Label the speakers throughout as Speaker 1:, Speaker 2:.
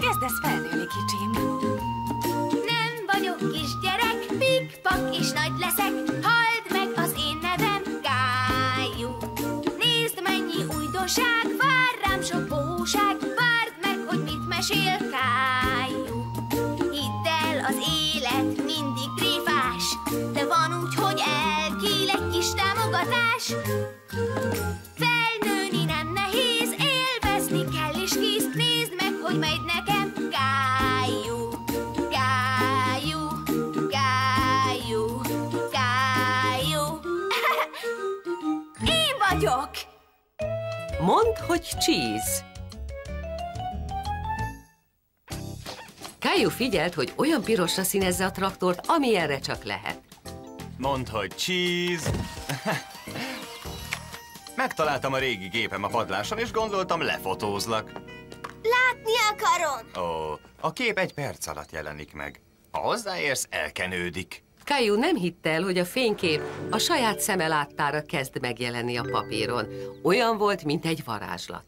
Speaker 1: Kezdesz felnőni, kicsim.
Speaker 2: Nem vagyok kisgyerek, pikpak és nagy leszek. Vagyok!
Speaker 3: Mondd, hogy cheese. Kájú figyelt, hogy olyan pirosra színezze a traktort, amilyenre csak lehet.
Speaker 4: Mondd, hogy cheese. Megtaláltam a régi gépem a padláson, és gondoltam lefotózlak.
Speaker 2: Látni akarom!
Speaker 4: Ó, a kép egy perc alatt jelenik meg. Ha hozzáérsz, elkenődik.
Speaker 3: Kájú nem hitte el, hogy a fénykép a saját szeme láttára kezd megjelenni a papíron. Olyan volt, mint egy varázslat.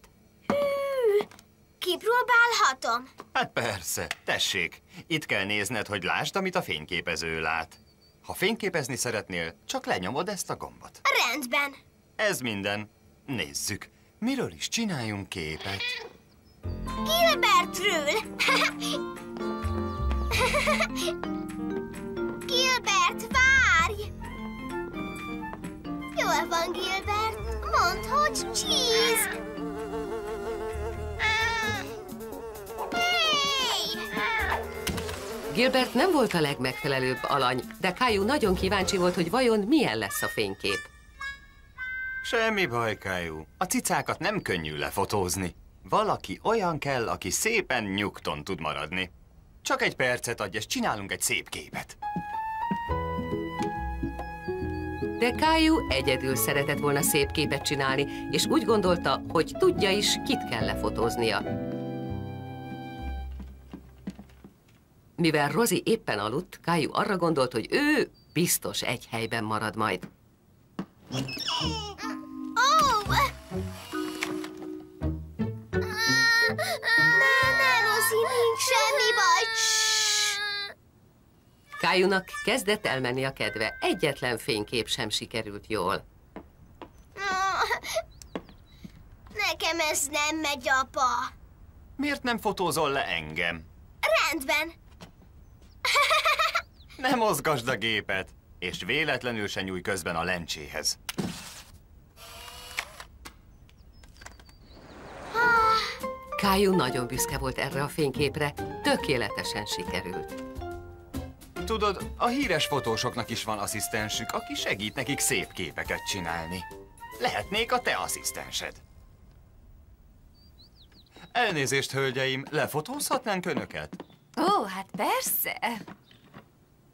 Speaker 2: Kipróbálhatom?
Speaker 4: Hát persze, tessék. Itt kell nézned, hogy lásd, amit a fényképező lát. Ha fényképezni szeretnél, csak lenyomod ezt a gombot.
Speaker 2: Rendben.
Speaker 4: Ez minden. Nézzük, miről is csináljunk képet.
Speaker 2: Gilbertről! Gilbert, Jól van, Gilbert. Mondd, hogy cheese!
Speaker 3: Gilbert nem volt a legmegfelelőbb alany, de Kájú nagyon kíváncsi volt, hogy vajon milyen lesz a fénykép.
Speaker 4: Semmi baj, Kájú. A cicákat nem könnyű lefotózni. Valaki olyan kell, aki szépen nyugton tud maradni. Csak egy percet adj, és csinálunk egy szép képet.
Speaker 3: De Kájú egyedül szeretett volna szép képet csinálni, és úgy gondolta, hogy tudja is, kit kell lefotóznia. Mivel Rozi éppen aludt, Kájú arra gondolt, hogy ő biztos egy helyben marad majd.
Speaker 2: Ó!
Speaker 3: Kájúnak kezdett elmenni a kedve, egyetlen fénykép sem sikerült jól.
Speaker 2: Nekem ez nem megy, apa.
Speaker 4: Miért nem fotózol le engem?
Speaker 2: Rendben.
Speaker 4: Ne mozgasd a gépet, és véletlenül se nyújj közben a lencséhez.
Speaker 3: Kájú nagyon büszke volt erre a fényképre, tökéletesen sikerült.
Speaker 4: Tudod, a híres fotósoknak is van asszisztensük, aki segít nekik szép képeket csinálni. Lehetnék a te asszisztensed. Elnézést, hölgyeim, lefotózhatnánk önöket?
Speaker 1: Ó, hát persze.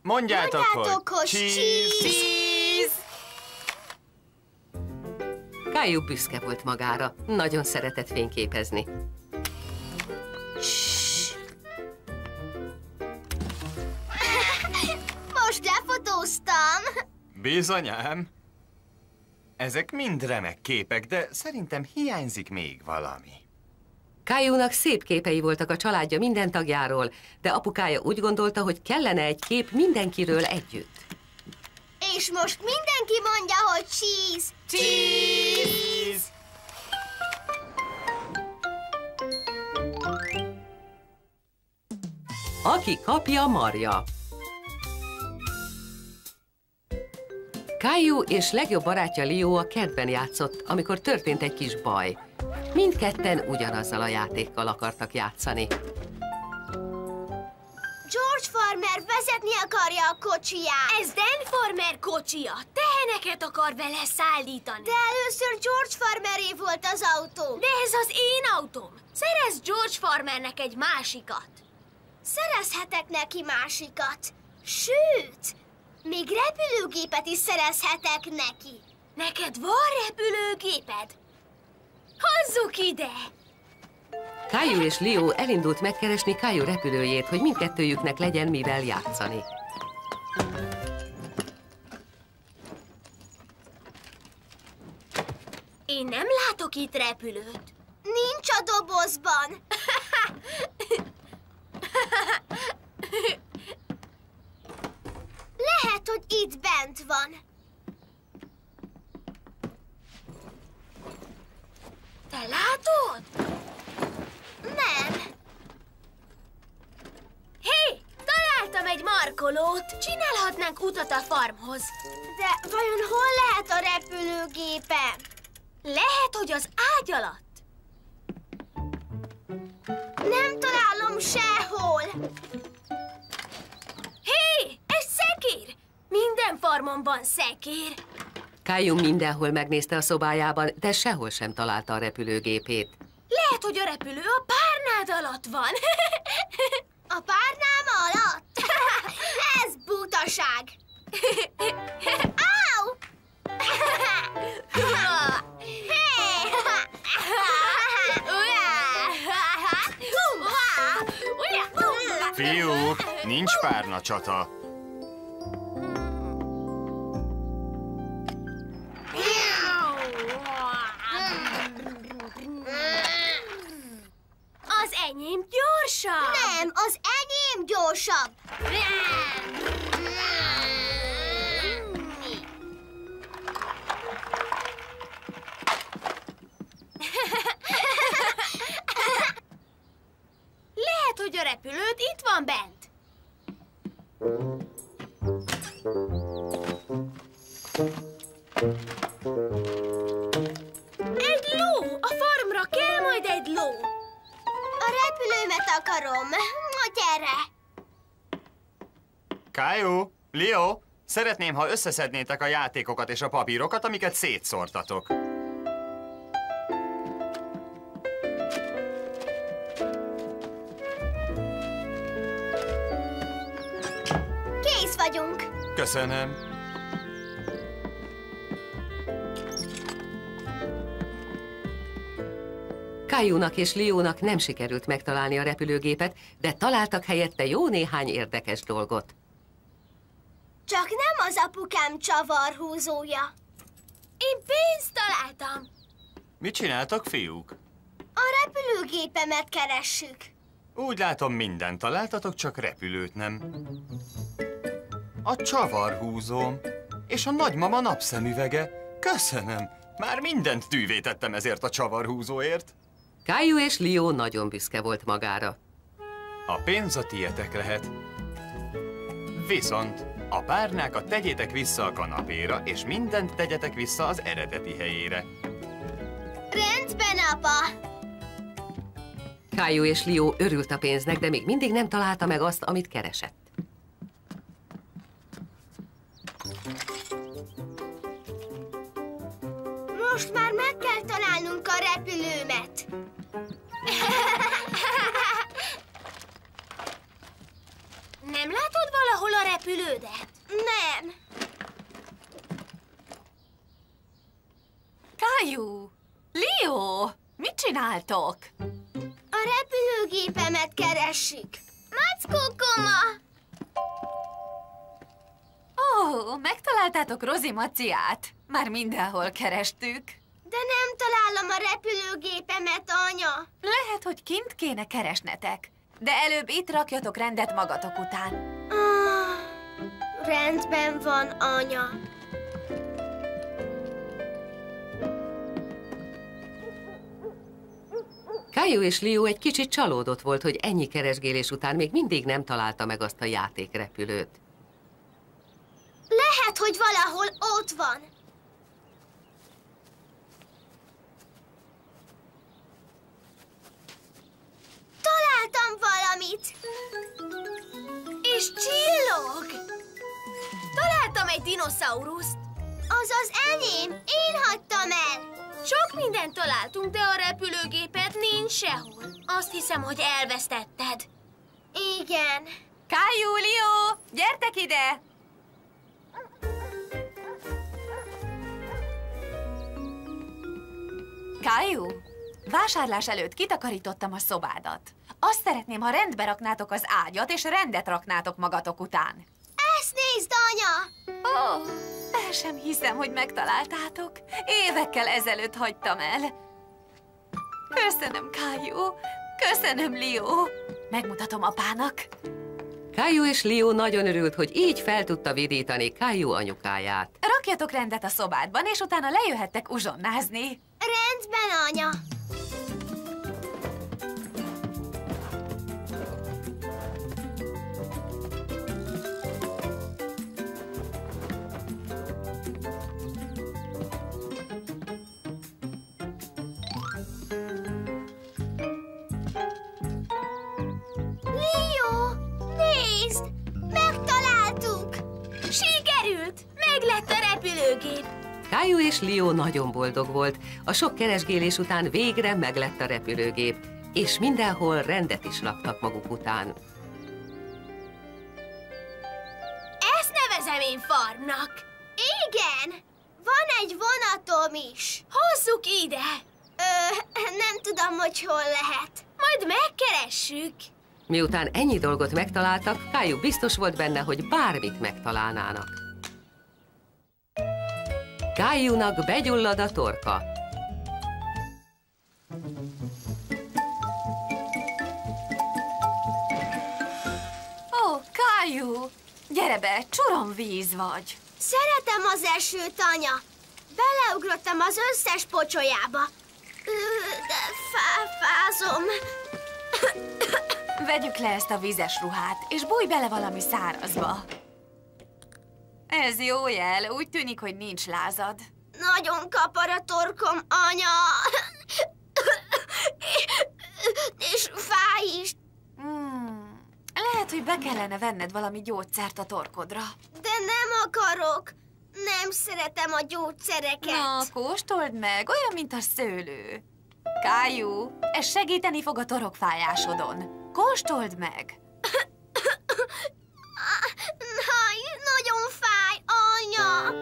Speaker 4: Mondjátok,
Speaker 2: Mondjátok, hogy
Speaker 4: cheese.
Speaker 2: cheese.
Speaker 3: Kájú büszke volt magára, nagyon szeretett fényképezni.
Speaker 2: Most
Speaker 4: Bizonyám. Ezek mind remek képek, de szerintem hiányzik még valami.
Speaker 3: Kájúnak szép képei voltak a családja minden tagjáról, de apukája úgy gondolta, hogy kellene egy kép mindenkiről együtt.
Speaker 2: És most mindenki mondja, hogy cheese.
Speaker 4: Cheese!
Speaker 3: Aki kapja, marja. Kájú és legjobb barátja Leo a kertben játszott, amikor történt egy kis baj. Mindketten ugyanazzal a játékkal akartak játszani.
Speaker 2: George Farmer vezetni akarja a kocsiját. Ez Dan Farmer kocsia. Teheneket akar vele szállítani. De először George Farmeré volt az autó. De ez az én autóm. Szerez George Farmernek egy másikat. Szerezhetek neki másikat. Sőt, még repülőgépet is szerezhetek neki. Neked van repülőgéped? Hozzuk ide!
Speaker 3: Kájú és Leo elindult megkeresni Kájú repülőjét, hogy mindkettőjüknek legyen mivel játszani.
Speaker 2: Én nem látok itt repülőt. Nincs a dobozban. Lehet, hogy itt bent van. Te látod? Nem. Hé, találtam egy markolót. Csinálhatnánk utat a farmhoz. De vajon hol lehet a repülőgépem? Lehet, hogy az ágy alatt. Nem találom sehol. Hé, ez szekér! Minden farmon van szekér.
Speaker 3: Caillou mindenhol megnézte a szobájában, de sehol sem találta a repülőgépét.
Speaker 2: Lehet, hogy a repülő a párnád alatt van. A párnám alatt? Butaság. Áú!
Speaker 4: Fiúk, nincs párna csata.
Speaker 2: Enyém gyorsabb! Nem, az enyém gyorsabb! Lehet, hogy a repülőt itt van bent. Egy A repülőmet akarom. Gyere!
Speaker 4: Caillou, Leo, szeretném, ha összeszednétek a játékokat és a papírokat, amiket szétszórtatok.
Speaker 2: Kész vagyunk.
Speaker 4: Köszönöm.
Speaker 3: Caillou-nak és Liónak nem sikerült megtalálni a repülőgépet, de találtak helyette jó néhány érdekes dolgot.
Speaker 2: Csak nem az apukám csavarhúzója. Én pénzt találtam.
Speaker 4: Mit csináltok, fiúk?
Speaker 2: A repülőgépemet keressük.
Speaker 4: Úgy látom, mindent találtatok, csak repülőt nem. A csavarhúzóm és a nagymama napszemüvege. Köszönöm. Már mindent tűvé tettem ezért a csavarhúzóért.
Speaker 3: Caillou és Lió nagyon büszke volt magára.
Speaker 4: A pénz a tietek lehet. Viszont a párnákat tegyétek vissza a kanapéra, és mindent tegyetek vissza az eredeti helyére.
Speaker 2: Rendben, apa.
Speaker 3: Caillou és Lió örült a pénznek, de még mindig nem találta meg azt, amit keresett.
Speaker 2: Most már meg kell találnunk a repülőmet. Nem látod valahol a repülődet? Nem.
Speaker 1: Caillou! Leo! Mit csináltok?
Speaker 2: A repülőgépemet keressük. Mackó koma!
Speaker 1: Ó, oh, megtaláltátok Rozi maciát. Már mindenhol kerestük.
Speaker 2: De nem találom a repülőgépemet, anya.
Speaker 1: Lehet, hogy kint kéne keresnetek. De előbb itt rakjatok rendet magatok után.
Speaker 2: Ah, rendben van, anya.
Speaker 3: Caillou és Lió egy kicsit csalódott volt, hogy ennyi keresgélés után még mindig nem találta meg azt a játékrepülőt.
Speaker 2: Lehet, hogy valahol ott van. Találtam valamit. És csillog. Találtam egy dinoszauruszt. Az az enyém. Én hagytam el. Sok mindent találtunk, de a repülőgépet nincs sehol. Azt hiszem, hogy elvesztetted. Igen.
Speaker 1: Caillou, Leo! Gyertek ide! Caillou, vásárlás előtt kitakarítottam a szobádat. Azt szeretném, ha rendbe raknátok az ágyat, és rendet raknátok magatok után.
Speaker 2: Ezt nézd, anya!
Speaker 1: Ó, oh, el sem hiszem, hogy megtaláltátok. Évekkel ezelőtt hagytam el. Köszönöm, Kájú. Köszönöm, Leo. Megmutatom apának.
Speaker 3: Kájú és Leo nagyon örült, hogy így fel tudta vidítani Kájú anyukáját.
Speaker 1: Rakjatok rendet a szobádban, és utána lejöhettek uzsonnázni.
Speaker 2: Rendben, anya. Nézd! Megtaláltuk! Sikerült! Meg lett a repülőgép!
Speaker 3: Kájú és Leo nagyon boldog volt. A sok keresgélés után végre meglett a repülőgép, és mindenhol rendet is raktak maguk után.
Speaker 2: Ezt nevezem én farmnak. Igen, van egy vonatom is. Hozzuk ide. Ö, nem tudom, hogy hol lehet. Majd megkeressük.
Speaker 3: Miután ennyi dolgot megtaláltak, Kájú biztos volt benne, hogy bármit megtalálnának. Kájúnak begyullad a torka.
Speaker 1: Ó, oh, Kájú! Gyere be, csurom víz vagy.
Speaker 2: Szeretem az esőt, anya. Beleugrottam az összes pocsolyába. De fáfázom.
Speaker 1: Vegyük le ezt a vizes ruhát, és bújj bele valami szárazba. Ez jó jel, úgy tűnik, hogy nincs lázad.
Speaker 2: Nagyon kapar a torkom, anya. És fáj is.
Speaker 1: Hmm, lehet, hogy be kellene venned valami gyógyszert a torkodra.
Speaker 2: De nem akarok. Nem szeretem a gyógyszereket.
Speaker 1: Na, kóstold meg, olyan, mint a szőlő. Kájú, ez segíteni fog a torokfájásodon. Kóstold meg!
Speaker 2: Aj, nagyon fáj, anya.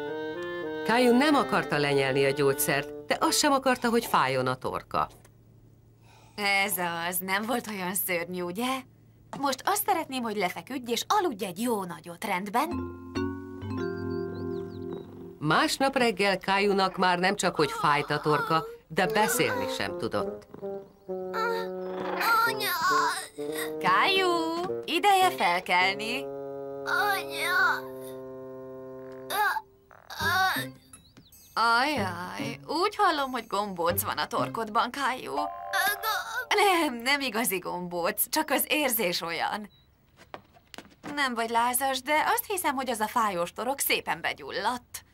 Speaker 3: Kájú nem akarta lenyelni a gyógyszert, de azt sem akarta, hogy fájjon a torka.
Speaker 1: Ez az, nem volt olyan szörnyű, ugye? Most azt szeretném, hogy lefeküdj és aludj egy jó nagyot, rendben?
Speaker 3: Másnap reggel Kájúnak már nem csak, hogy fájt a torka, de beszélni sem tudott.
Speaker 2: Anya,
Speaker 1: Kájú, ideje felkelni.
Speaker 2: anya.
Speaker 1: Ajaj, úgy hallom, hogy gombóc van a torkodban, Kájú. Nem, nem igazi gombóc, csak az érzés olyan. Nem vagy lázas, de azt hiszem, hogy az a fájós torok szépen begyulladt.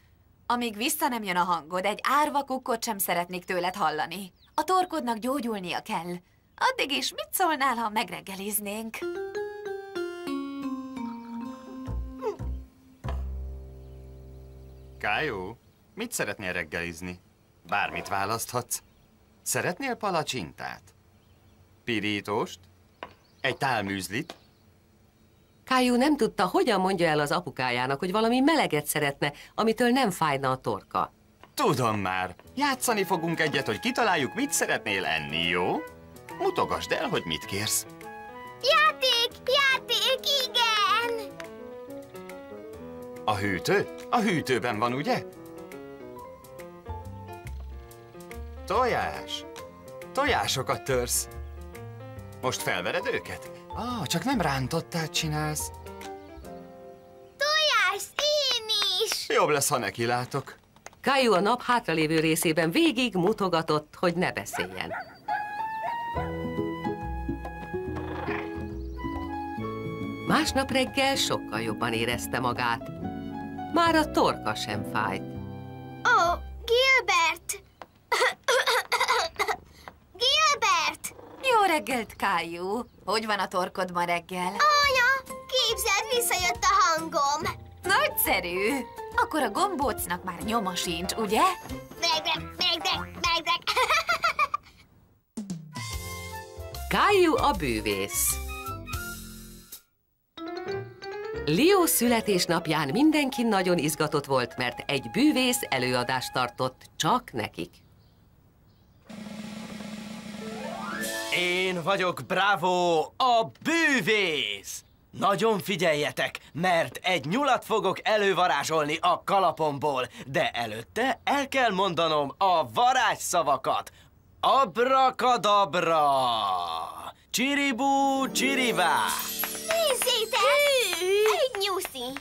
Speaker 1: Amíg vissza nem jön a hangod, egy árva kukkot sem szeretnék tőled hallani. A torkodnak gyógyulnia kell. Addig is mit szólnál, ha megreggeliznénk?
Speaker 4: Kájú, mit szeretnél reggelizni? Bármit választhatsz. Szeretnél palacsintát? Pirítóst? Egy tálműzlit?
Speaker 3: Kájú nem tudta, hogyan mondja el az apukájának, hogy valami meleget szeretne, amitől nem fájna a torka.
Speaker 4: Tudom már. Játszani fogunk egyet, hogy kitaláljuk, mit szeretnél enni, jó? Mutogasd el, hogy mit kérsz.
Speaker 2: Játék, játék, igen.
Speaker 4: A hűtő? A hűtőben van, ugye? Tojás. Tojásokat törsz. Most felvered őket? Ah, csak nem rántottát csinálsz.
Speaker 2: Tojás, én is.
Speaker 4: Jobb lesz, ha neki látok.
Speaker 3: Kájú a nap hátralévő részében végig mutogatott, hogy ne beszéljen. Másnap reggel sokkal jobban érezte magát. Már a torka sem fájt.
Speaker 2: Ó, oh, Gilbert. Gilbert.
Speaker 1: Jó reggelt, Kájú! Hogy van a torkod ma reggel?
Speaker 2: Anya, képzeld, visszajött a hangom.
Speaker 1: Nagyszerű! Akkor a gombócnak már nyoma sincs, ugye?
Speaker 2: Megdek, megdek, megdek.
Speaker 3: Kájú a bűvész. Leo születésnapján mindenki nagyon izgatott volt, mert egy bűvész előadást tartott csak nekik.
Speaker 5: Én vagyok Bravo, a bűvész! Nagyon figyeljetek, mert egy nyulat fogok elővarázsolni a kalapomból, de előtte el kell mondanom a varázsszavakat. Abrakadabra! Csiribú, csirivá!
Speaker 2: Nézzétek! Egy nyuszi!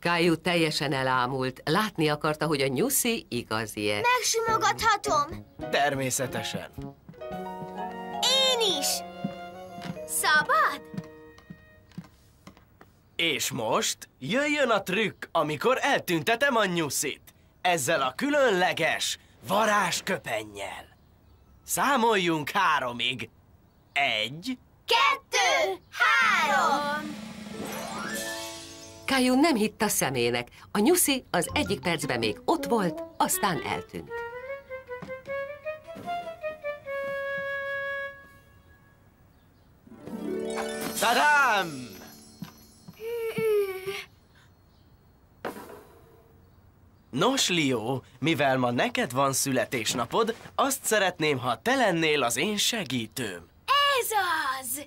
Speaker 3: Kájú teljesen elámult. Látni akarta, hogy a nyuszi igazi-e.
Speaker 2: Megsimogathatom!
Speaker 5: Természetesen.
Speaker 2: Én is! Szabad?
Speaker 5: És most jöjjön a trükk, amikor eltüntetem a nyuszit. Ezzel a különleges varázsköpennyel. Számoljunk háromig. Egy,
Speaker 2: Kettő! Három!
Speaker 3: Kájú nem hitt a szemének. A nyuszi az egyik percben még ott volt, aztán eltűnt.
Speaker 5: tadám! Nos, Leo, mivel ma neked van születésnapod, azt szeretném, ha te lennél az én segítőm.
Speaker 2: Ez az!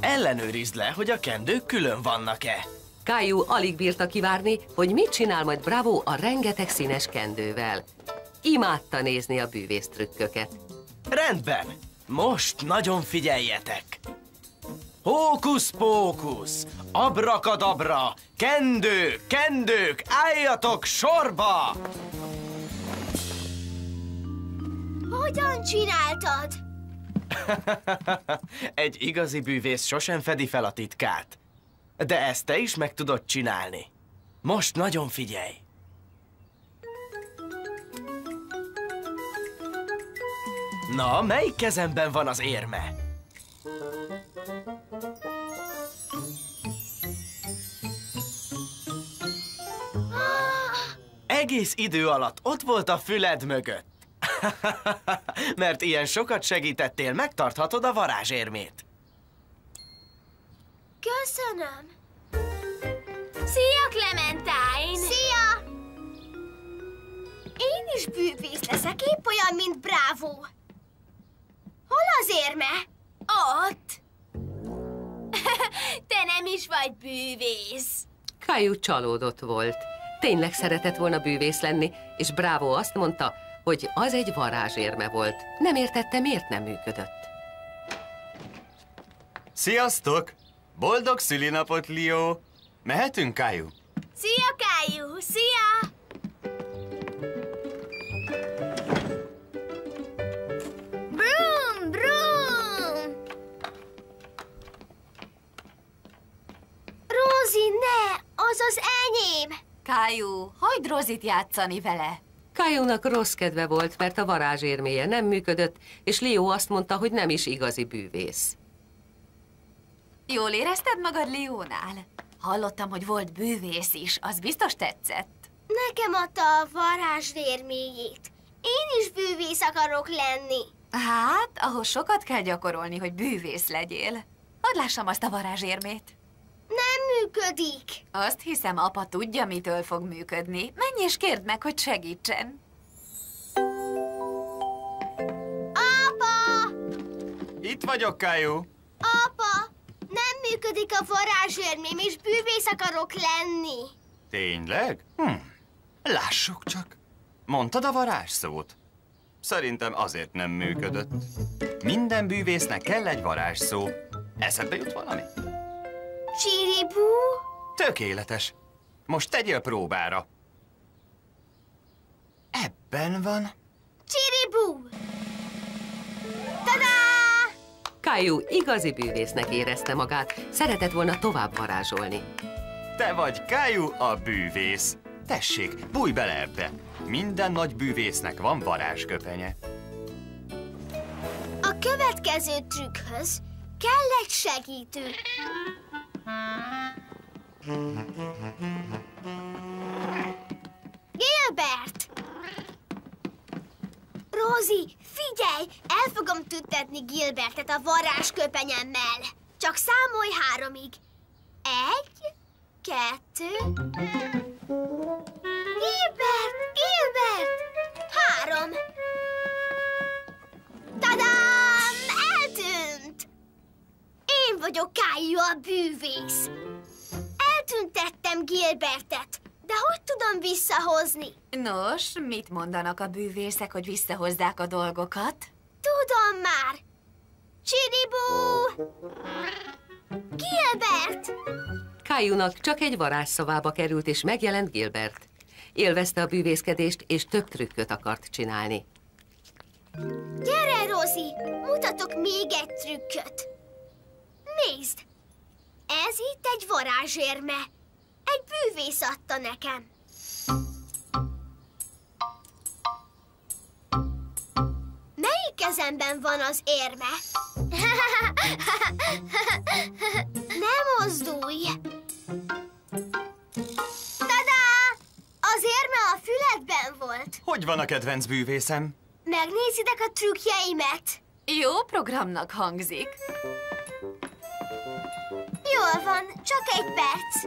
Speaker 5: Ellenőrizd le, hogy a kendők külön vannak-e.
Speaker 3: Kájú alig bírta kivárni, hogy mit csinál majd Bravo a rengeteg színes kendővel. Imádta nézni a bűvész trükköket.
Speaker 5: Rendben, most nagyon figyeljetek. Hókusz-pókusz, abrakadabra, kendő, kendők, álljatok sorba!
Speaker 2: Hogyan csináltad?
Speaker 5: Egy igazi bűvész sosem fedi fel a titkát. De ezt te is meg tudod csinálni. Most nagyon figyelj! Na, melyik kezemben van az érme? Egész idő alatt ott volt a füled mögött. Mert ilyen sokat segítettél, megtarthatod a varázsérmét.
Speaker 2: Köszönöm. Szia, Clementine! Szia! Én is bűvész leszek, épp olyan, mint Bravo. Hol az érme? Ott. Te nem is vagy bűvész.
Speaker 3: Kájú csalódott volt. Tényleg szeretett volna bűvész lenni, és Bravo azt mondta, hogy az egy varázsérme volt. Nem értette, miért nem működött.
Speaker 4: Sziasztok! Boldog szülinapot, Leo! Mehetünk, Kájú?
Speaker 2: Szia, Kájú! Szia! Brum, brum! Rózi, ne! Az az enyém!
Speaker 1: Kájú, hagyd Rozit játszani vele.
Speaker 3: Kájúnak rossz kedve volt, mert a varázsérméje nem működött, és Leo azt mondta, hogy nem is igazi bűvész.
Speaker 1: Jól érezted magad Liónál? Hallottam, hogy volt bűvész is, az biztos tetszett.
Speaker 2: Nekem adta a varázsérméjét. Én is bűvész akarok lenni.
Speaker 1: Hát, ahhoz sokat kell gyakorolni, hogy bűvész legyél. Hadd lássam azt a varázsérmét.
Speaker 2: Működik.
Speaker 1: Azt hiszem, apa tudja, mitől fog működni. Menj és kérd meg, hogy segítsen.
Speaker 2: Apa!
Speaker 4: Itt vagyok, Kájú.
Speaker 2: Apa! Nem működik a varázsérmém, és bűvész akarok lenni.
Speaker 4: Tényleg? Hm. Lássuk csak. Mondtad a varázsszót? Szerintem azért nem működött. Minden bűvésznek kell egy varázsszó. Eszedbe jut valami?
Speaker 2: Csiribú?
Speaker 4: Tökéletes. Most tegyél próbára. Ebben van.
Speaker 2: Csiribú! Tadá!
Speaker 3: Kájú igazi bűvésznek érezte magát, szeretett volna tovább varázsolni.
Speaker 4: Te vagy Kájú a bűvész. Tessék, bújj bele ebbe. Minden nagy bűvésznek van varázsköpenye.
Speaker 2: A következő trükkhöz kell egy segítő. Gilbert! Rosie, figyelj! El fogom tüntetni Gilbertet a varázsköpenyemmel. Csak számolj háromig. Egy, kettő... Gilbert! Gilbert! Három! Vagyok Kájú a bűvész. Eltüntettem Gilbertet, de hogy tudom visszahozni?
Speaker 1: Nos, mit mondanak a bűvészek, hogy visszahozzák a dolgokat?
Speaker 2: Tudom már! Csiribú! Gilbert!
Speaker 3: Kájúnak csak egy varázsszavába került, és megjelent Gilbert. Élvezte a bűvészkedést, és több trükköt akart csinálni.
Speaker 2: Gyere, Rozi! Mutatok még egy trükköt. Nézd! Ez itt egy varázsérme. Egy bűvész adta nekem. Melyik kezemben van az érme? Ne mozdulj! Tada! Az érme a füledben volt.
Speaker 4: Hogy van a kedvenc bűvészem?
Speaker 2: Megnézitek a trükkjeimet?
Speaker 1: Jó programnak hangzik.
Speaker 2: Jól van, csak egy perc.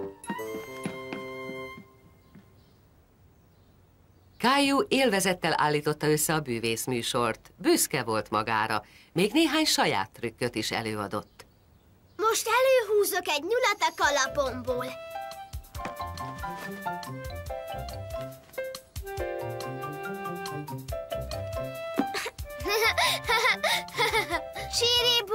Speaker 3: Kájú élvezettel állította össze a bűvész műsort. Büszke volt magára, még néhány saját trükköt is előadott.
Speaker 2: Most előhúzok egy nyulat a kalapomból. Csiribú!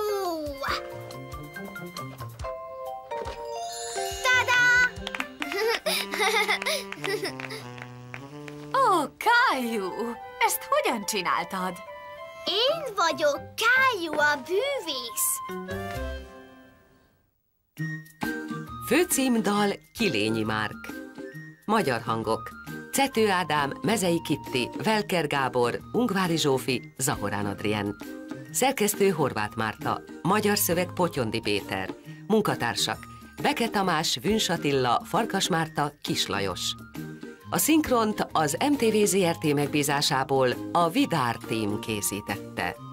Speaker 1: Kájú! Ezt hogyan csináltad?
Speaker 2: Én vagyok Kájú a bűvész.
Speaker 3: Főcímdal Kilényi Márk. Magyar hangok. Cető Ádám, Mezei Kitti, Velker Gábor, Ungvári Zsófi, Zahorán Adrien. Szerkesztő Horváth Márta, magyar szöveg Potyondi Péter. Munkatársak Beke Tamás, Vüns Attila, Farkas Márta, Kis Lajos. A szinkront az MTV ZRT megbízásából a Vidár Team készítette.